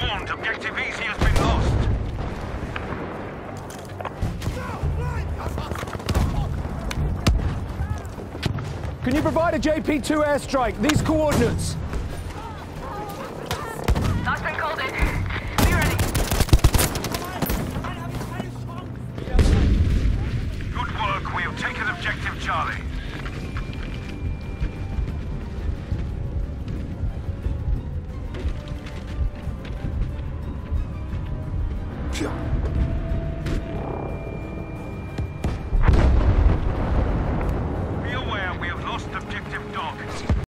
warned, objective easy has been lost. Can you provide a JP-2 airstrike? These coordinates. That's been called in. Be ready. Good work. We have taken objective Charlie. sûr. Be aware, we have lost objective dog.